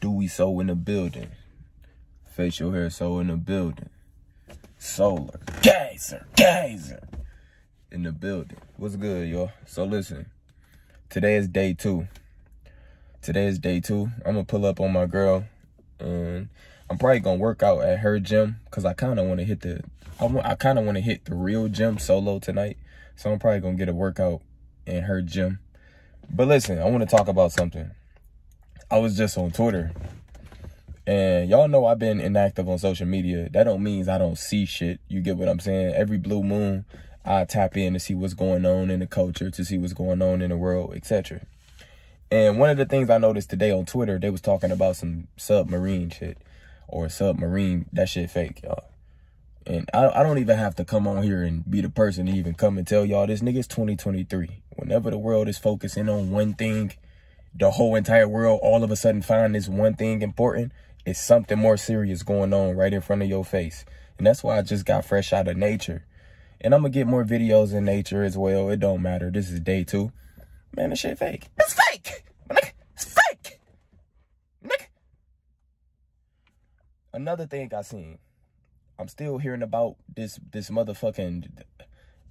Dewey So in the building. Facial hair so in the building. Solar. Gazer. Gazer. In the building. What's good, y'all? So listen. Today is day two. Today is day two. I'm gonna pull up on my girl. And I'm probably gonna work out at her gym. Cause I kinda wanna hit the I, want, I kinda wanna hit the real gym solo tonight. So I'm probably gonna get a workout in her gym. But listen, I wanna talk about something. I was just on Twitter. And y'all know I've been inactive on social media. That don't mean I don't see shit. You get what I'm saying? Every blue moon, I tap in to see what's going on in the culture, to see what's going on in the world, etc. And one of the things I noticed today on Twitter, they was talking about some submarine shit or submarine. That shit fake, y'all. And I, I don't even have to come on here and be the person to even come and tell y'all this nigga's 2023. Whenever the world is focusing on one thing, the whole entire world all of a sudden find this one thing important, it's something more serious going on right in front of your face. And that's why I just got fresh out of nature. And I'm going to get more videos in nature as well. It don't matter. This is day two. Man, this shit fake. It's fake. It's fake. Another thing I seen. I'm still hearing about this this motherfucking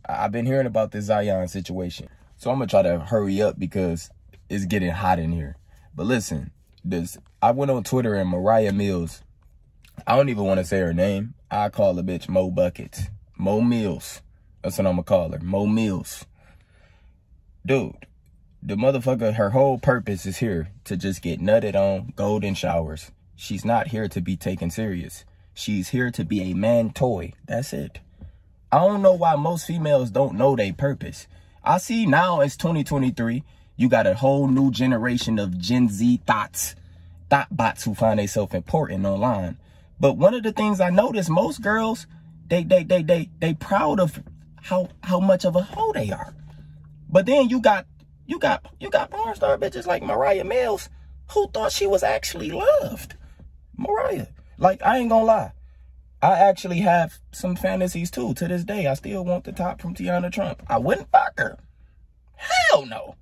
I've been hearing about this Zion situation. So I'm gonna try to hurry up because it's getting hot in here. But listen, this I went on Twitter and Mariah Mills. I don't even want to say her name. I call the bitch Mo Buckets. Mo Mills. That's what I'm gonna call her. Mo Mills. Dude, the motherfucker, her whole purpose is here to just get nutted on golden showers. She's not here to be taken serious. She's here to be a man toy. That's it. I don't know why most females don't know their purpose. I see now it's 2023. You got a whole new generation of Gen Z thoughts, thought bots who find themselves important online. But one of the things I noticed, most girls, they they they they they proud of how how much of a hoe they are. But then you got you got you got porn star bitches like Mariah Mills who thought she was actually loved. Mariah. Like I ain't gonna lie. I actually have some fantasies too. To this day, I still want the top from Teanna Trump. I wouldn't fuck her. Hell no.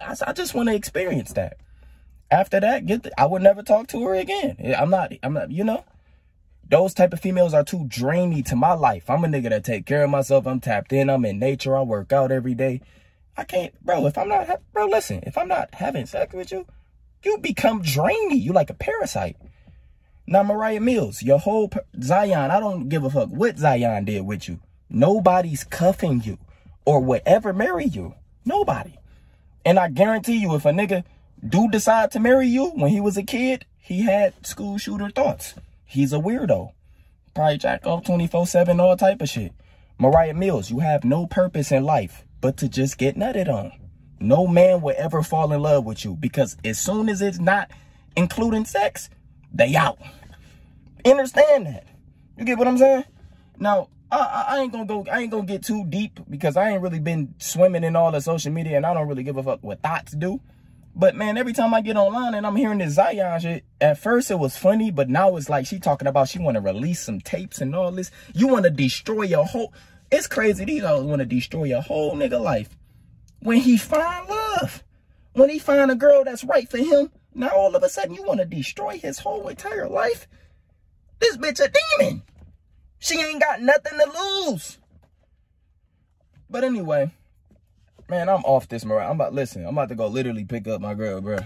I just want to experience that. After that, get the, I would never talk to her again. I'm not, I'm not, you know, those type of females are too drainy to my life. I'm a nigga that take care of myself. I'm tapped in. I'm in nature. I work out every day. I can't, bro, if I'm not, bro, listen, if I'm not having sex with you, you become drainy. You like a parasite. Now, Mariah Mills, your whole, Zion, I don't give a fuck what Zion did with you. Nobody's cuffing you or whatever marry you. Nobody. And I guarantee you, if a nigga do decide to marry you when he was a kid, he had school shooter thoughts. He's a weirdo. Probably jack off 24-7, all type of shit. Mariah Mills, you have no purpose in life but to just get nutted on. No man will ever fall in love with you because as soon as it's not including sex, they out. Understand that. You get what I'm saying? Now, I, I, ain't gonna go, I ain't gonna get too deep because I ain't really been swimming in all the social media and I don't really give a fuck what thoughts do. But man, every time I get online and I'm hearing this Zion shit, at first it was funny, but now it's like she talking about she want to release some tapes and all this. You want to destroy your whole, it's crazy. These want to destroy your whole nigga life. When he find love, when he find a girl that's right for him, now all of a sudden you want to destroy his whole entire life. This bitch a demon. She ain't got nothing to lose. But anyway, man, I'm off this, Mariah. I'm about, listen, I'm about to go literally pick up my girl, bro.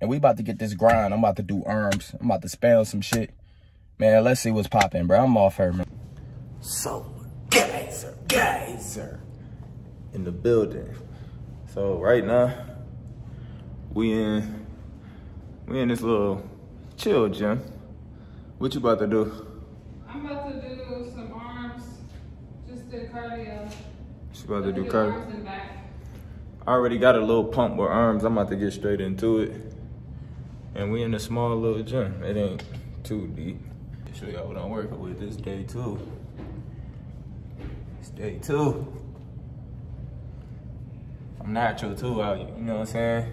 And we about to get this grind. I'm about to do arms. I'm about to spell some shit. Man, let's see what's popping, bro. I'm off her, man. So, geyser, geyser. In the building. So, right now, we in, we in this little chill gym. What you about to do? I'm about to do some arms, just the cardio. About to do cardio. I already got a little pump with arms. I'm about to get straight into it. And we in a small little gym. It ain't too deep. Show y'all what I'm working with this day two. It's day two. I'm natural too out, you know what I'm saying?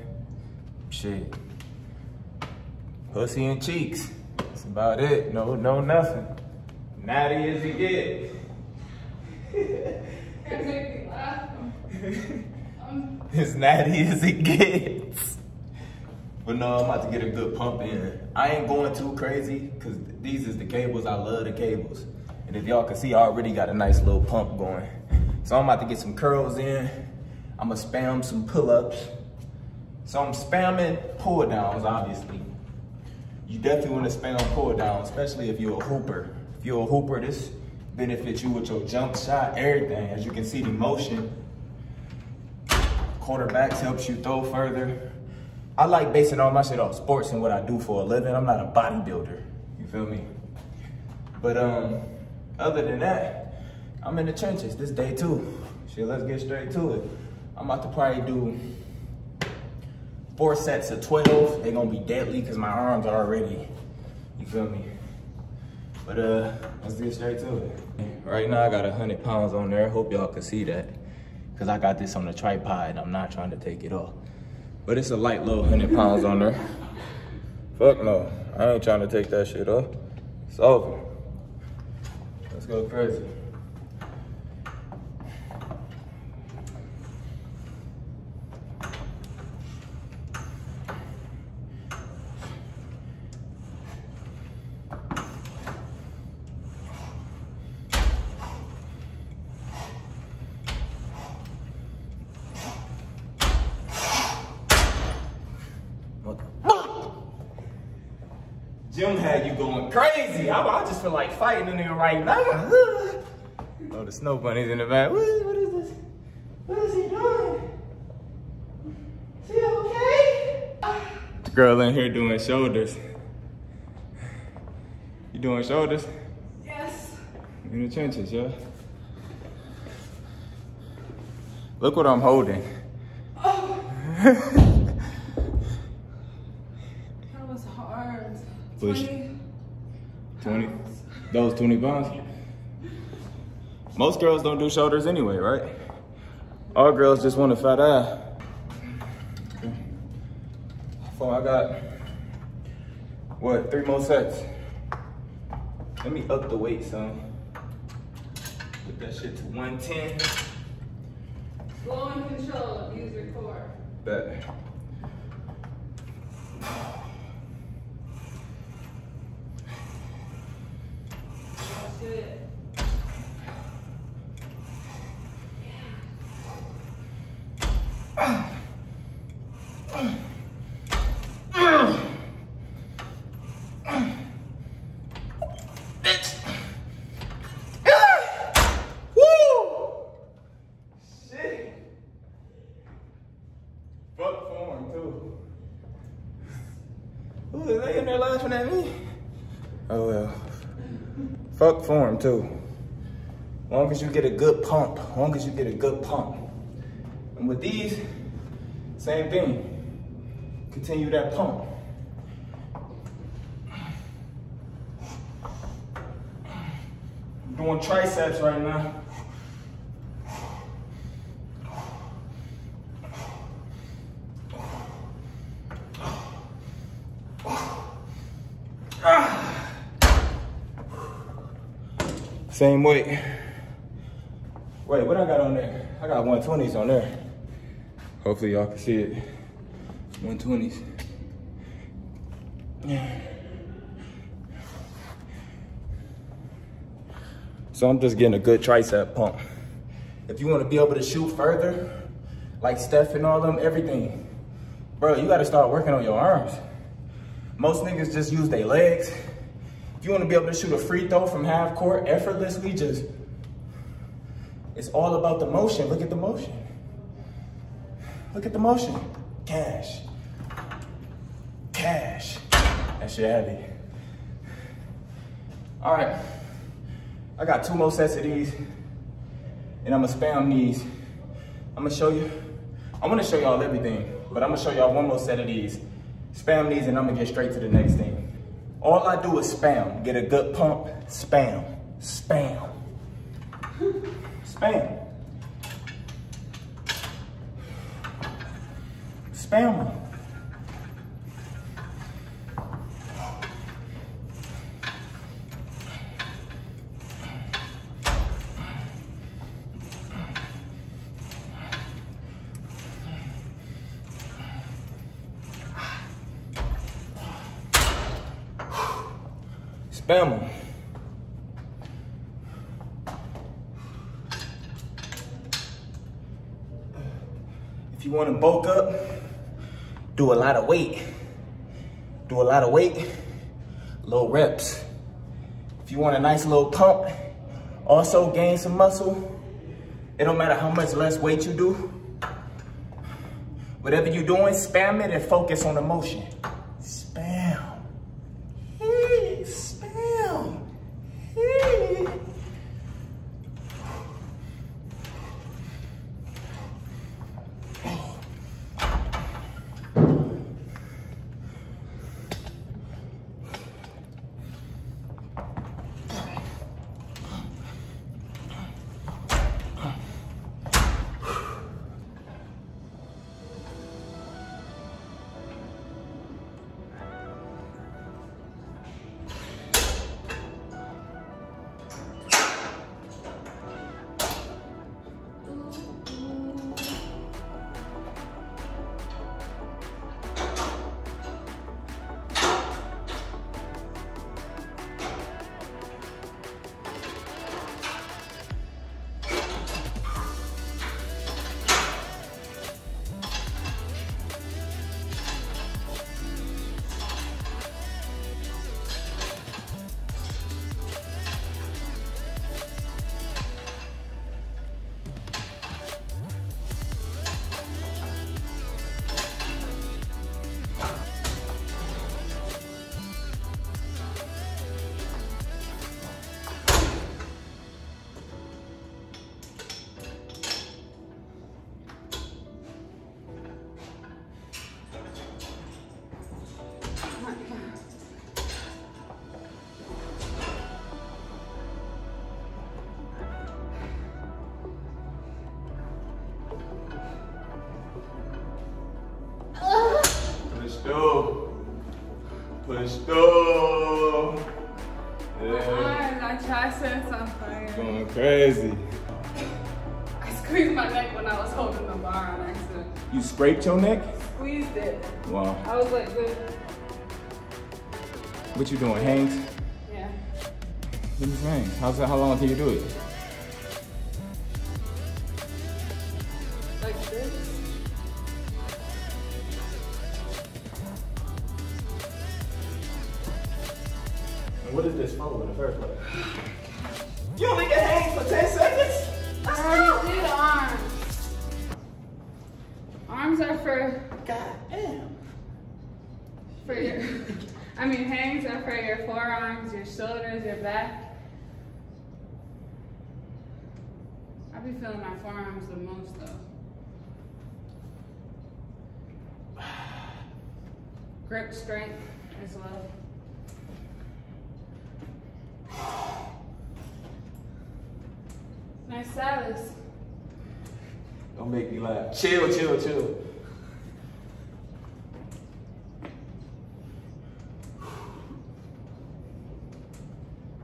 Shit. Pussy and cheeks. That's about it. No, no, nothing. Natty as it get. Can't make me laugh. As natty as it gets. But no, I'm about to get a good pump in. I ain't going too crazy because these is the cables. I love the cables. And if y'all can see, I already got a nice little pump going. So I'm about to get some curls in. I'm gonna spam some pull-ups. So I'm spamming pull downs, obviously. You definitely wanna spam pull downs, especially if you're a hooper. If you're a hooper, this benefits you with your jump shot, everything. As you can see, the motion. Quarterbacks helps you throw further. I like basing all my shit off sports and what I do for a living. I'm not a bodybuilder, you feel me? But um, other than that, I'm in the trenches. This day two. Shit, let's get straight to it. I'm about to probably do four sets of 12. They're gonna be deadly because my arms are already, you feel me? But uh, let's get straight to it. Right now I got 100 pounds on there. Hope y'all can see that. Cause I got this on the tripod I'm not trying to take it off. But it's a light little 100 pounds on there. Fuck no, I ain't trying to take that shit off. It's over. Let's go crazy. Jim had you going crazy. I, I just feel like fighting in there right now. oh, the snow bunny's in the back. What is, what is this? What is he doing? Is he okay? The girl in here doing shoulders. You doing shoulders? Yes. In the trenches, yeah? Look what I'm holding. Oh. that was hard. Push. 20. 20. Those 20 pounds? Most girls don't do shoulders anyway, right? All girls just want a fat ass. So I got, what, three more sets. Let me up the weight some. Put that shit to 110. Slow and control. Use your core. Bet. That's it. Woo! Shit. Fuck form too. Ooh, is they in there laughing at me? Oh well. Form too. Long as you get a good pump. Long as you get a good pump. And with these, same thing. Continue that pump. I'm Doing triceps right now. Same weight. Wait, what I got on there? I got 120s on there. Hopefully y'all can see it. 120s. So I'm just getting a good tricep pump. If you want to be able to shoot further, like Steph and all them, everything, bro, you got to start working on your arms. Most niggas just use their legs. You want to be able to shoot a free throw from half court effortlessly, just, it's all about the motion. Look at the motion. Look at the motion. Cash. Cash. That shit heavy. All right. I got two more sets of these and I'm gonna spam these. I'm gonna show you, I'm gonna show y'all everything, but I'm gonna show y'all one more set of these. Spam these and I'm gonna get straight to the next thing. All I do is spam, get a good pump, spam, spam, spam. Spam them. If you want to bulk up, do a lot of weight. Do a lot of weight, low reps. If you want a nice little pump, also gain some muscle, it don't matter how much less weight you do. Whatever you're doing, spam it and focus on the motion. Push. Yeah. I tried saying something. Going crazy. I squeezed my neck when I was holding the bar on accident. You scraped your neck? Squeezed it. Wow. I was like, good. What you doing, hangs? Yeah. What is hangs? How's that, how long can you do it? First place? You only get hangs for 10 seconds? I already did arms. Arms are for God damn. for your. I mean, hangs are for your forearms, your shoulders, your back. I be feeling my forearms the most though. Grip strength as well. Nice salads. Don't make me laugh. Chill, chill, chill.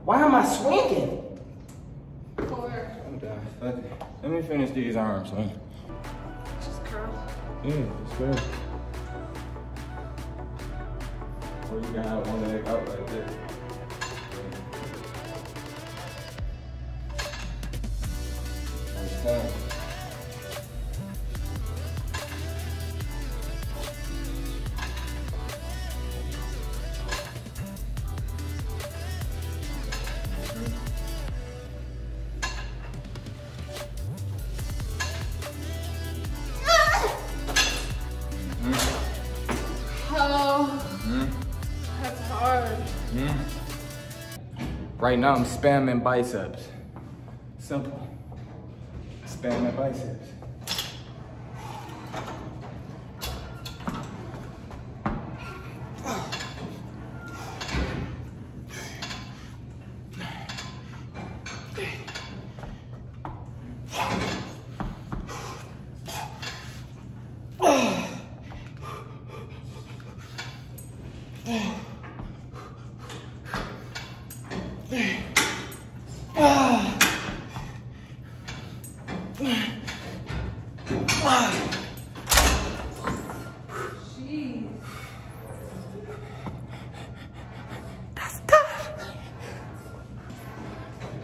Why am I swinging? Four. I'm done. Let me finish these arms, man. Just curl. Yeah, it's good. Or you can have one leg out Right now I'm spamming biceps. Simple. Spamming biceps. Jeez.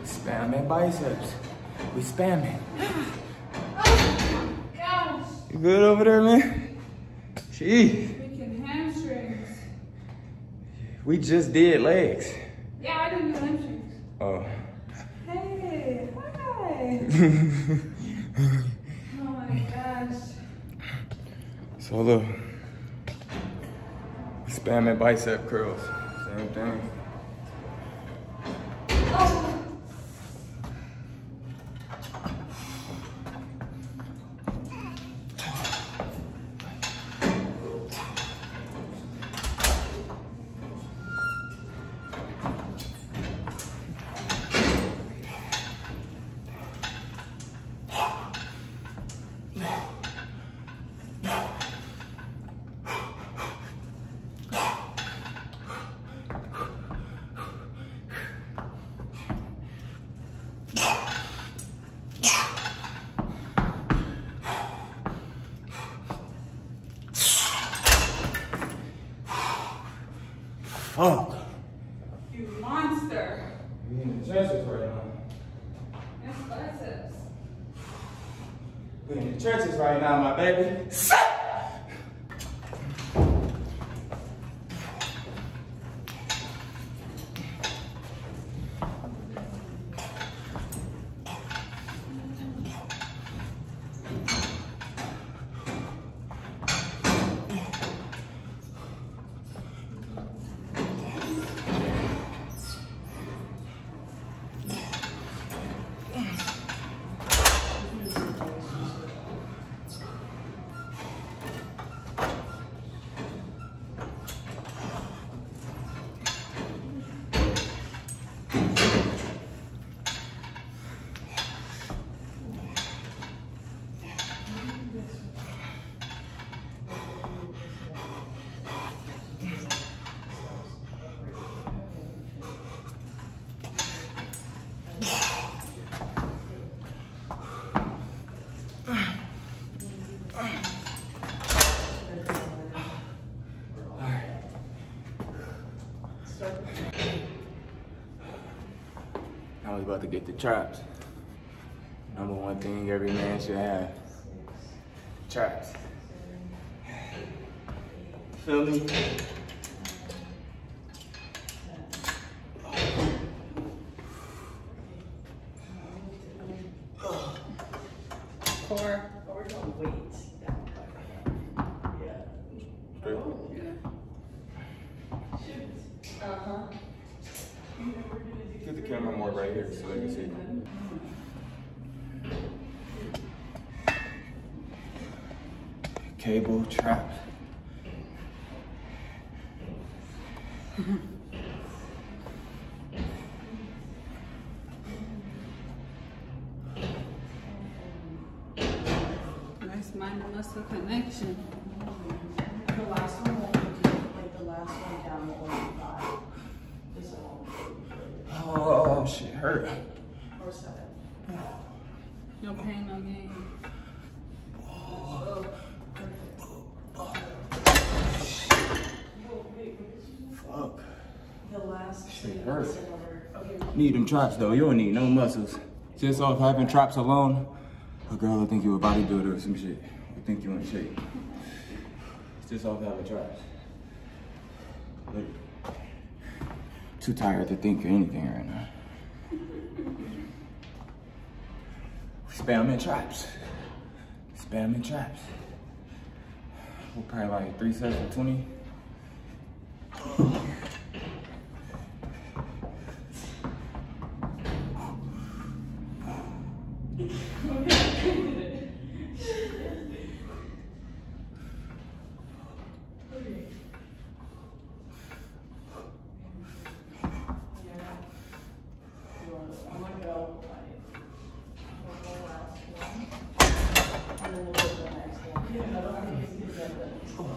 spamming biceps. We spamming. Oh gosh. You good over there, man? Gee, Freaking hamstrings. we just did legs. Yeah, I didn't do hamstrings. Oh. Hey, hi. oh my gosh. So look, spamming bicep curls, same thing. Fuck. You monster. We in the trenches right now. That's biceps. We in the trenches right now, my baby. Now we about to get the traps. Number one thing every man should have. Traps. Feel me? Four. Uh-huh. Get the camera more right here so they can see. Cable trap. Nice mind muscle connection. The last one won't do, like the last one down will only five. This one, Oh, shit hurt. or seven. No pain, no gain. Fuck. The last Shit two hurt. is similar. Okay, Need them traps though. You don't need no muscles. Just off having traps alone, a girl will think you a bodybuilder or some shit. Will think you in shape. It's Just off having traps. Look. Too tired to think of anything right now. Spamming traps. Spamming traps. We'll probably like three sets of 20. I'm gonna go like, one more last one. And then we'll go to the next one. I don't think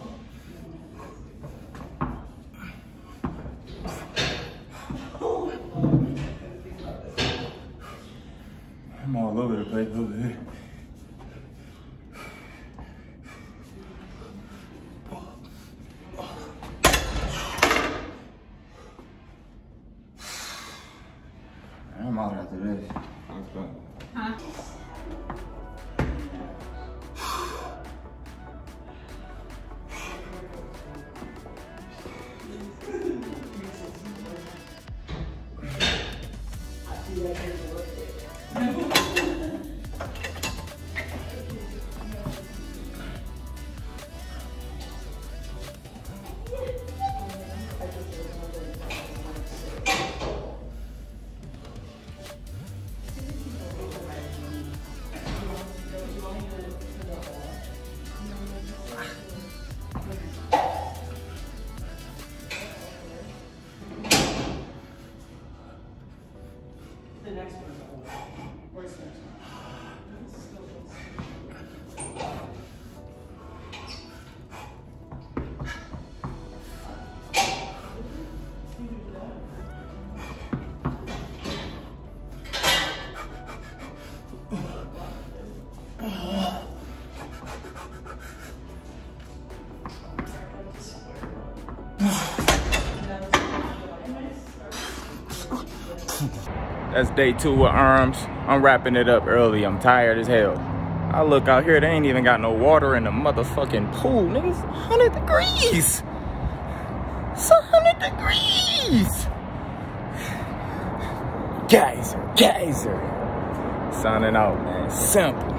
That's day two with arms. I'm wrapping it up early. I'm tired as hell. I look out here, they ain't even got no water in the motherfucking pool. Niggas, 100 degrees. It's 100 degrees. Geyser, geyser. Signing out, man. Simple.